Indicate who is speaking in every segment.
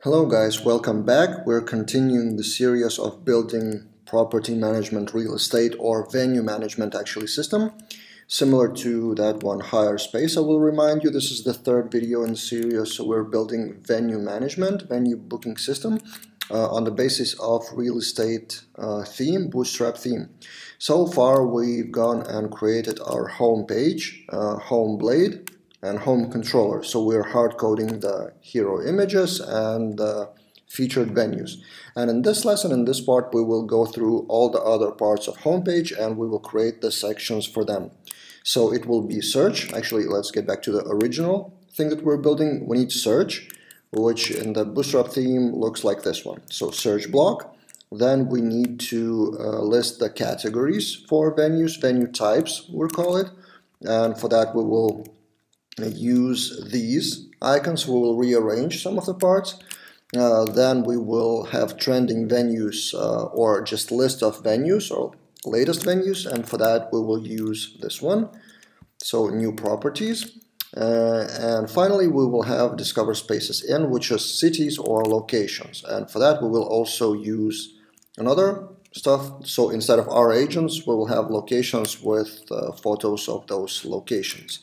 Speaker 1: Hello guys, welcome back. We're continuing the series of building property management real estate or venue management actually system. Similar to that one Hire Space, I will remind you this is the third video in the series. So we're building venue management, venue booking system uh, on the basis of real estate uh, theme, Bootstrap theme. So far we've gone and created our home page, uh, home blade, and home controller. So we're hard coding the hero images and the featured venues. And in this lesson, in this part, we will go through all the other parts of homepage and we will create the sections for them. So it will be search. Actually, let's get back to the original thing that we're building. We need search, which in the Bootstrap theme looks like this one. So search block. Then we need to uh, list the categories for venues, venue types, we'll call it. And for that, we will use these icons. We will rearrange some of the parts. Uh, then we will have trending venues uh, or just list of venues or latest venues. And for that, we will use this one. So new properties. Uh, and finally, we will have discover spaces in, which is cities or locations. And for that, we will also use another stuff. So instead of our agents, we will have locations with uh, photos of those locations.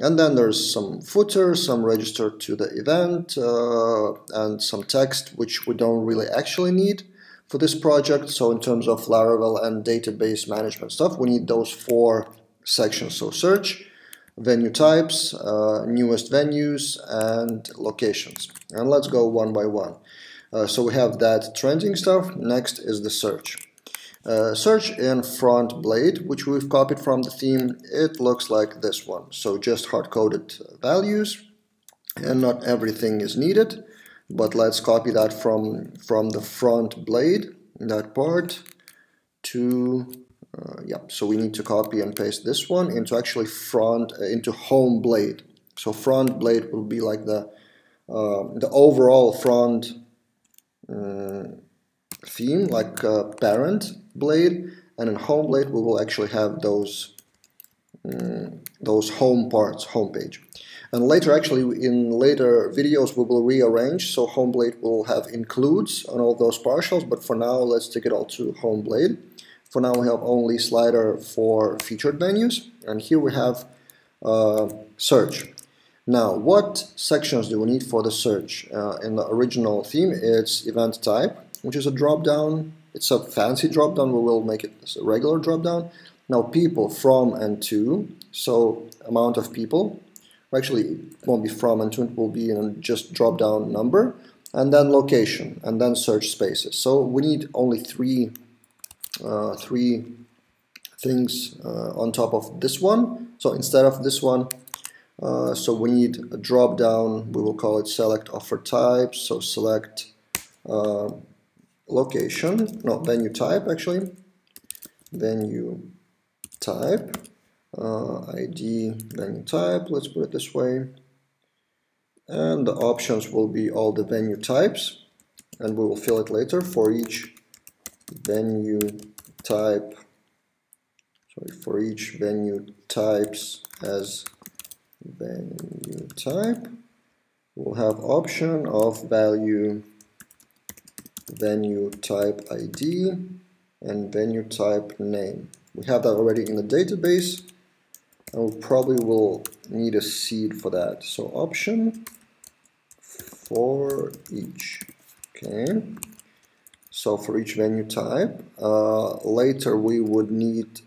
Speaker 1: And then there's some footer, some register to the event, uh, and some text, which we don't really actually need for this project. So in terms of Laravel and database management stuff, we need those four sections. So search, venue types, uh, newest venues, and locations. And let's go one by one. Uh, so we have that trending stuff. Next is the search. Uh, search in front blade, which we've copied from the theme, it looks like this one. So just hard-coded values, and not everything is needed. But let's copy that from, from the front blade, that part, to, uh, yeah, so we need to copy and paste this one into actually front, uh, into home blade. So front blade will be like the, uh, the overall front uh, theme, like parent blade and in home blade we will actually have those um, those home parts home page and later actually in later videos we will rearrange so home blade will have includes on all those partials but for now let's take it all to home blade. For now we have only slider for featured venues and here we have uh, search. Now what sections do we need for the search? Uh, in the original theme it's event type which is a drop down it's a fancy drop down. We will make it a regular drop down. Now people from and to, so amount of people. Actually, it won't be from and to, it will be in just drop down number. And then location, and then search spaces. So we need only three, uh, three things uh, on top of this one. So instead of this one, uh, so we need a drop down, we will call it select offer type. So select uh, location, no, venue type actually, venue type, uh, ID venue type, let's put it this way. And the options will be all the venue types, and we will fill it later for each venue type, sorry, for each venue types as venue type. We'll have option of value venue type ID and then you type name. We have that already in the database and we probably will need a seed for that. So option for each. Okay. So for each venue type, uh, later we would need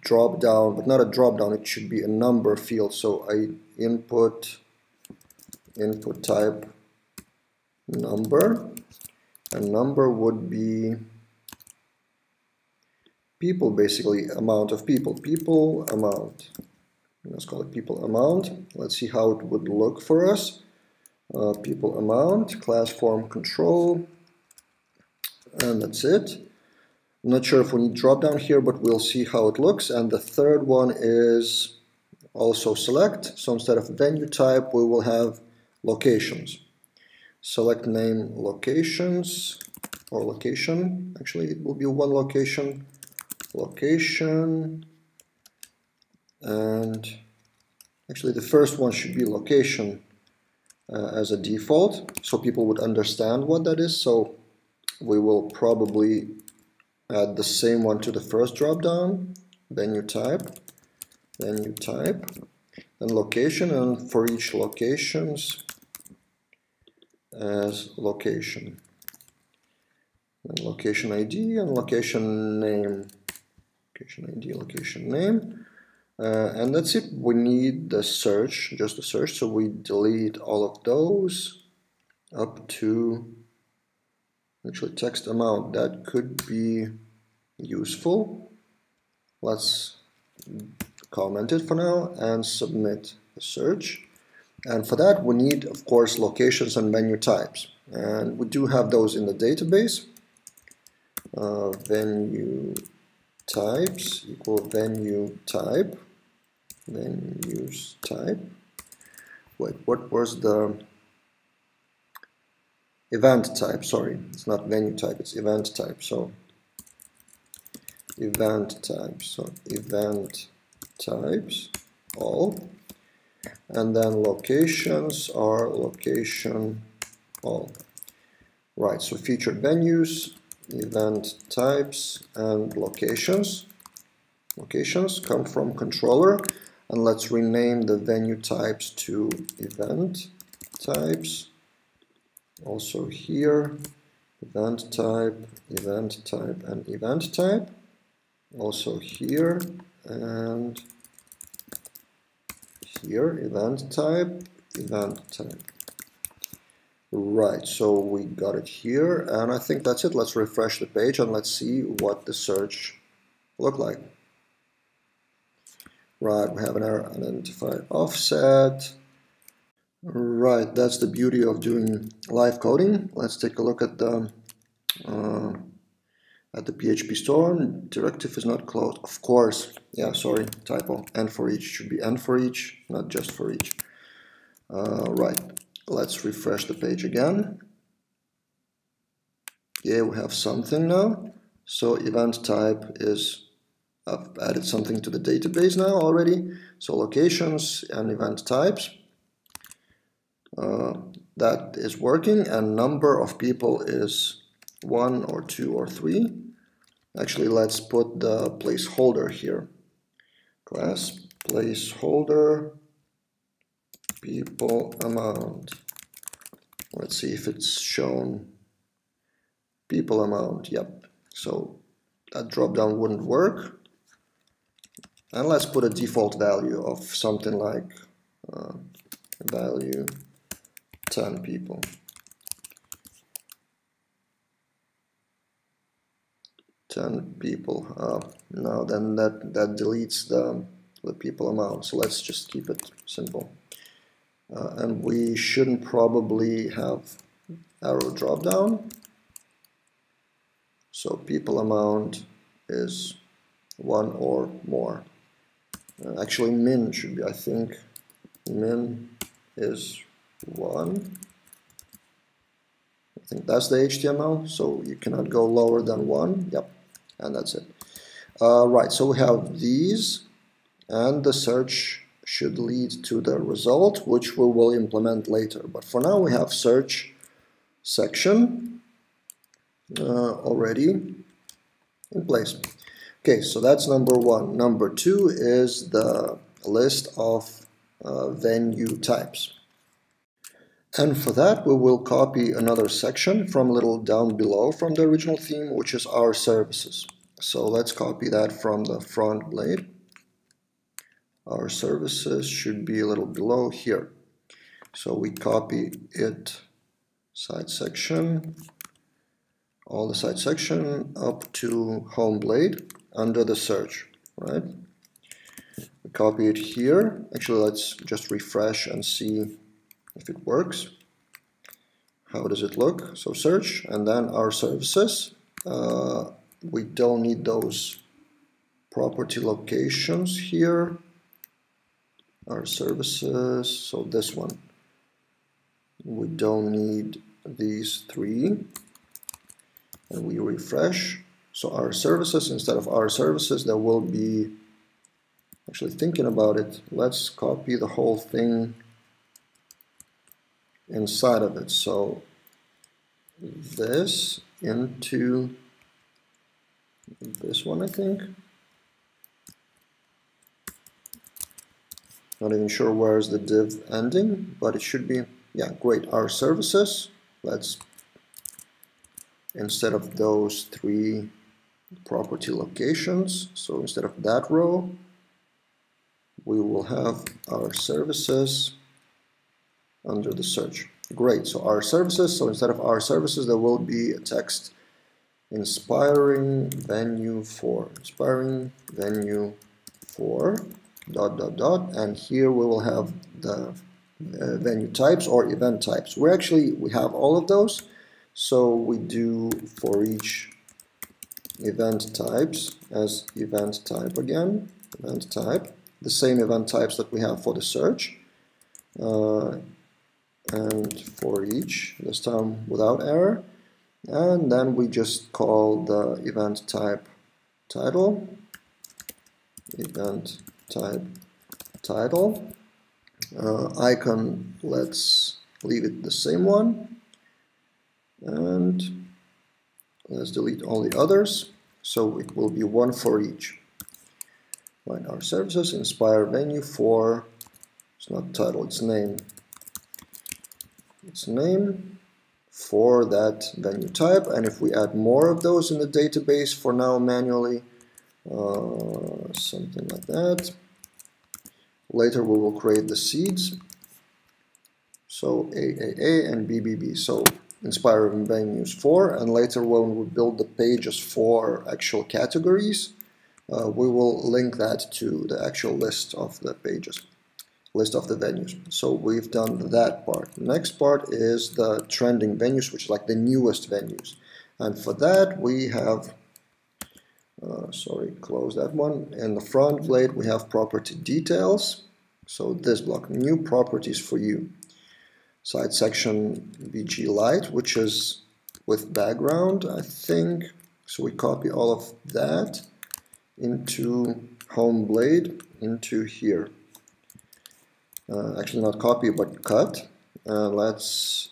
Speaker 1: drop down, but not a drop down, it should be a number field. So I input input type number a number would be people basically amount of people. People amount. Let's call it people amount. Let's see how it would look for us. Uh, people amount class form control and that's it. I'm not sure if we need drop down here but we'll see how it looks. And the third one is also select. So instead of venue type we will have locations select name locations or location actually it will be one location location and actually the first one should be location uh, as a default so people would understand what that is. So we will probably add the same one to the first dropdown, you type, then you type, and location, and for each locations as location. Location ID and location name. Location ID, location name. Uh, and that's it. We need the search, just the search. So we delete all of those up to actually text amount. That could be useful. Let's comment it for now and submit the search. And for that, we need, of course, locations and venue types. And we do have those in the database. Uh, venue types equal venue type. Venues type. Wait, what was the event type? Sorry, it's not venue type, it's event type. So event type. So event types all and then locations are location all right so featured venues event types and locations. Locations come from controller. And let's rename the venue types to event types. Also here event type event type and event type. Also here and here event type event type. Right so we got it here and I think that's it. Let's refresh the page and let's see what the search look like. Right we have an error unidentified offset. Right that's the beauty of doing live coding. Let's take a look at the uh, at the PhpStorm. Directive is not closed. Of course. Yeah, sorry, typo. And for each should be and for each, not just for each. Uh, right. Let's refresh the page again. Yeah, we have something now. So event type is I've added something to the database now already. So locations and event types. Uh, that is working and number of people is one or two or three. Actually, let's put the placeholder here. Class placeholder people amount. Let's see if it's shown people amount. Yep. So that dropdown wouldn't work. And let's put a default value of something like uh, value 10 people. 10 people. Uh, now then that, that deletes the, the people amount. So let's just keep it simple. Uh, and we shouldn't probably have arrow drop down. So people amount is one or more. Uh, actually min should be, I think, min is one. I think that's the HTML, so you cannot go lower than one. Yep, and that's it. Uh, right, so we have these, and the search should lead to the result, which we will implement later. But for now, we have search section uh, already in place. Okay, so that's number one. Number two is the list of uh, venue types. And for that, we will copy another section from a little down below from the original theme, which is our services. So let's copy that from the front blade. Our services should be a little below here. So we copy it side section, all the side section up to home blade under the search, right? We copy it here. Actually, let's just refresh and see if it works. How does it look? So search and then our services. Uh, we don't need those property locations here. Our services, so this one. We don't need these three. And we refresh. So our services, instead of our services, there will be, actually thinking about it, let's copy the whole thing inside of it. So this into this one, I think. Not even sure where's the div ending, but it should be, yeah, great. Our services, let's, instead of those three property locations, so instead of that row, we will have our services under the search. Great, so our services, so instead of our services, there will be a text inspiring venue for, inspiring venue for, dot, dot, dot, and here we will have the uh, venue types or event types. We actually, we have all of those, so we do for each event types as event type again, event type, the same event types that we have for the search. Uh, and for each, this time without error. And then we just call the event type title, event type title. Uh, icon, let's leave it the same one. And let's delete all the others. So it will be one for each. Right, our services, inspire venue for, it's not title, it's name, its name for that venue type. And if we add more of those in the database for now manually uh, something like that later we will create the seeds. So AAA and BBB so inspiring venues for and later when we build the pages for actual categories uh, we will link that to the actual list of the pages list of the venues. So we've done that part. Next part is the trending venues, which is like the newest venues. And for that, we have, uh, sorry, close that one. In the front blade, we have property details. So this block, new properties for you. Side section bg light, which is with background, I think. So we copy all of that into home blade into here uh, actually not copy but cut. Uh, let's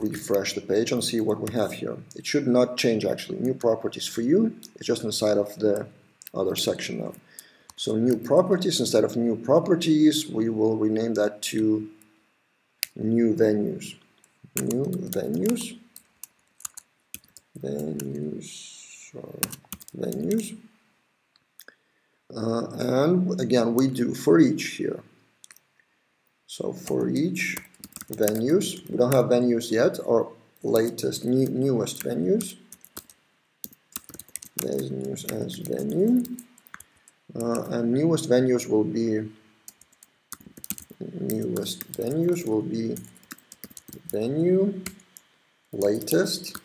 Speaker 1: refresh the page and see what we have here. It should not change actually. New properties for you it's just inside of the other section now. So new properties instead of new properties we will rename that to new venues. New venues. Venues. Venues. Uh, and again we do for each here so for each venues, we don't have venues yet, or latest, new, newest venues. Venues as venue. Uh, and newest venues will be newest venues will be venue latest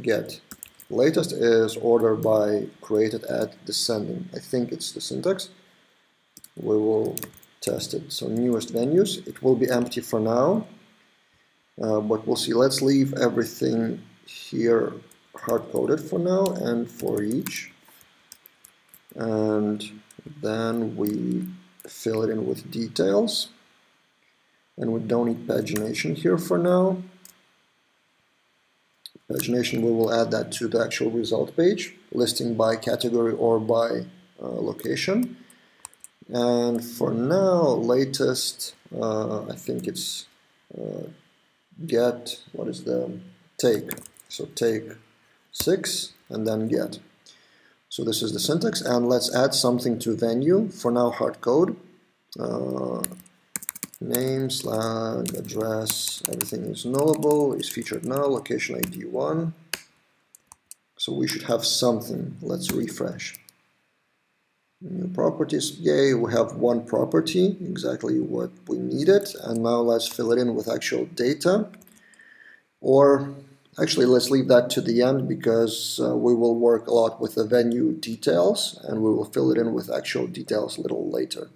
Speaker 1: get latest is order by created at descending I think it's the syntax we will tested. So newest venues, it will be empty for now, uh, but we'll see. Let's leave everything here hard-coded for now and for each. And then we fill it in with details. And we don't need pagination here for now. Pagination, we will add that to the actual result page, listing by category or by uh, location. And for now, latest, uh, I think it's uh, get, what is the take? So take 6 and then get. So this is the syntax and let's add something to venue. For now, hard code. Uh, name, slash, address, everything is nullable, is featured now, location ID 1. So we should have something. Let's refresh. Properties, yay, we have one property, exactly what we needed. And now let's fill it in with actual data. Or actually, let's leave that to the end because uh, we will work a lot with the venue details and we will fill it in with actual details a little later.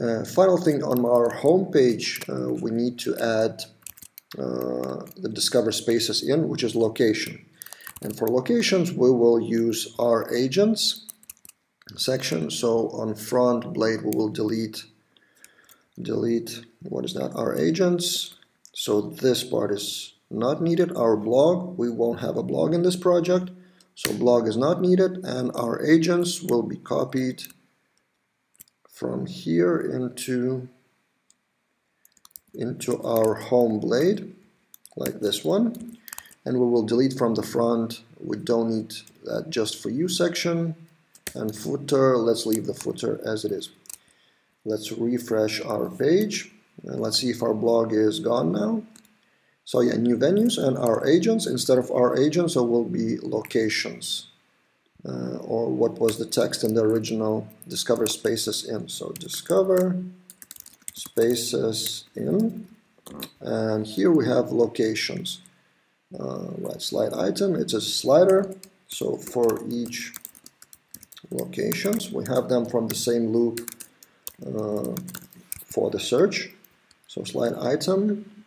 Speaker 1: Uh, final thing on our home page, uh, we need to add uh, the discover spaces in, which is location. And for locations, we will use our agents section. So on front blade, we will delete, delete, what is that, our agents. So this part is not needed. Our blog, we won't have a blog in this project. So blog is not needed and our agents will be copied from here into, into our home blade like this one and we will delete from the front we don't need that just for you section and footer. Let's leave the footer as it is. Let's refresh our page and let's see if our blog is gone now. So yeah new venues and our agents instead of our agents it will be locations uh, or what was the text in the original discover spaces in. So discover spaces in and here we have locations. Uh, right slide item. It's a slider. So for each locations. We have them from the same loop uh, for the search. So slide item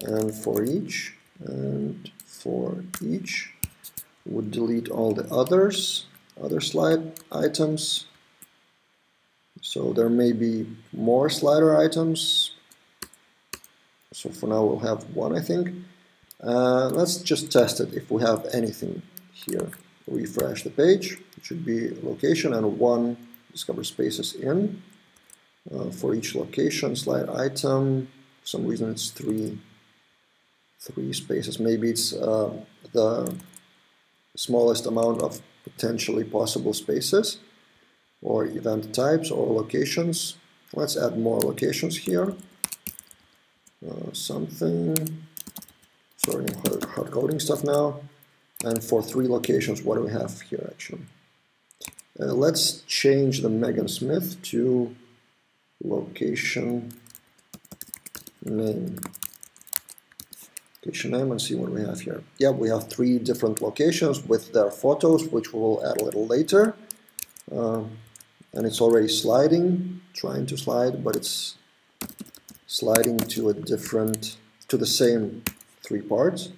Speaker 1: and for each and for each. Would delete all the others other slide items. So there may be more slider items. So for now we'll have one I think. Uh, let's just test it if we have anything here. Refresh the page. Should be location and one discover spaces in. Uh, for each location, slide item. For some reason it's three, three spaces. Maybe it's uh, the smallest amount of potentially possible spaces or event types or locations. Let's add more locations here. Uh, something sorry, hard coding stuff now. And for three locations, what do we have here actually? Uh, let's change the Megan Smith to location name. Location name and see what we have here. Yeah, we have three different locations with their photos, which we'll add a little later. Uh, and it's already sliding, trying to slide, but it's sliding to a different, to the same three parts.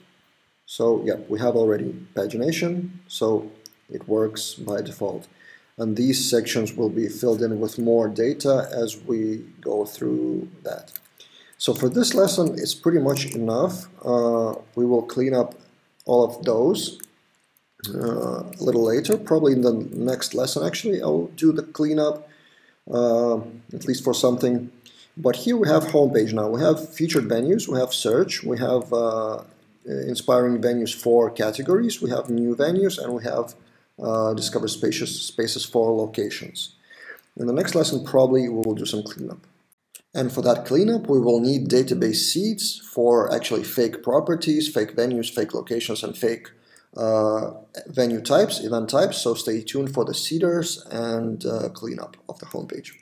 Speaker 1: So yeah, we have already pagination, so it works by default. And these sections will be filled in with more data as we go through that. So for this lesson, it's pretty much enough. Uh, we will clean up all of those uh, a little later, probably in the next lesson actually. I'll do the cleanup, uh, at least for something but here we have homepage now. We have featured venues, we have search, we have uh, inspiring venues for categories, we have new venues, and we have uh, discover spaces, spaces for locations. In the next lesson, probably we will do some cleanup. And for that cleanup, we will need database seeds for actually fake properties, fake venues, fake locations, and fake uh, venue types, event types. So stay tuned for the seeders and uh, cleanup of the homepage.